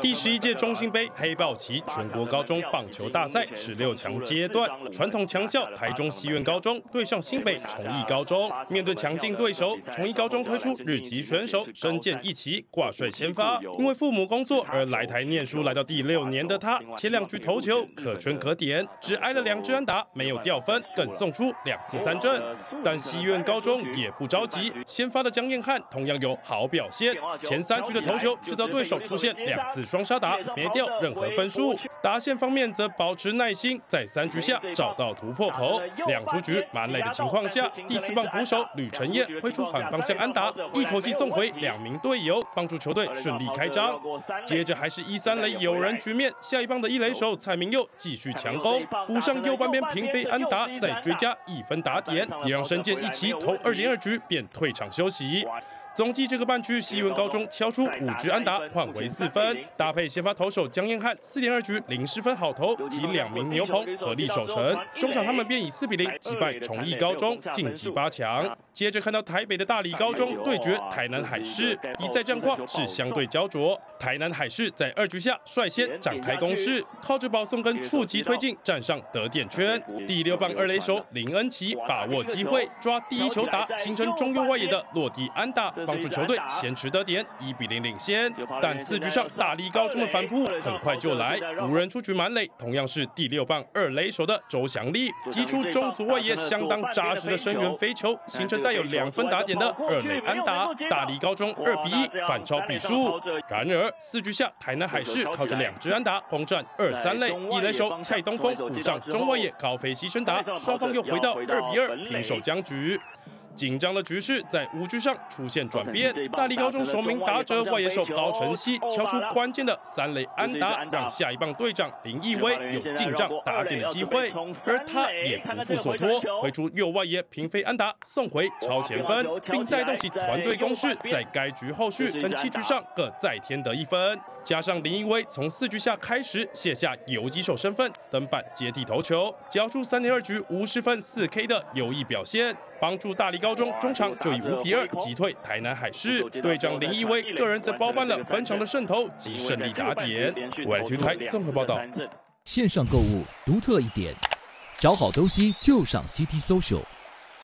第十一届中心杯黑豹旗全国高中棒球大赛十六强阶段，传统强校台中西苑高中对上新北崇义高中。面对强劲对手，崇义高中推出日籍选手身剑一旗挂帅先发。因为父母工作而来台念书，来到第六年的他，前两局投球可圈可点，只挨了两支安打，没有掉分，更送出两次三振。但西苑高中也不着急，先发的江彦汉同样有好表现，前三局的投球制造对手出现两次双杀打，没掉任何分数。达线方面则保持耐心，在三局下找到突破口。两出局满垒的情况下，第四棒捕手吕晨燕挥出反方向安打，一口气送回两名队友，帮助球队顺利开张。接着还是一三垒有人局面，下一棒的一垒手蔡明佑继续强攻，补上右半边平飞安达，再追加一分打点，也让申健一起投二点二局便退场休息。总计这个半区，西文高中敲出五支安打，换回四分，搭配先发投手江彦翰四点二局零失分好投及两名牛棚合力守城，中场他们便以四比零击败崇义高中晋级八强。接着看到台北的大理高中对决台南海事，比赛战况是相对焦灼。台南海事在二局下率先展开攻势，靠着保送跟触及推进站上得点圈。第六棒二垒手林恩奇把握机会抓第一球打，形成中右外野的落地安打。帮助球队先持得点，一比零领先。但四局上大力高中的反扑很快就来，无人出局满垒，同样是第六棒二垒手的周祥立击出中足外野相当扎实的深远飞球，形成带有两分打点的二垒安打。大力高中二比一反超比数。然而四局下台南海事靠着两支安打轰占二三垒，一垒手蔡东峰补上中外野高飞牺牲打，双方又回到二比二平手僵局。紧张的局势在五局上出现转变，大理高中首名打者外野手高晨曦敲出关键的三垒安打，让下一棒队长林奕威有进账打点的机会，而他也不负所托，挥出右外野平飞安打送回超前分，并带动起团队攻势，在该局后续跟七局上各再添得一分。加上林奕威从四局下开始卸下游击手身份，登板接替投球，交出三点二局五十分四 K 的优异表现，帮助大理高中中场就以五比二击退台南海狮。队长林奕威个人则包办了本场的胜投及胜利打点。外体台综合报道。线上购物独特一点，找好东西就上 CT Social。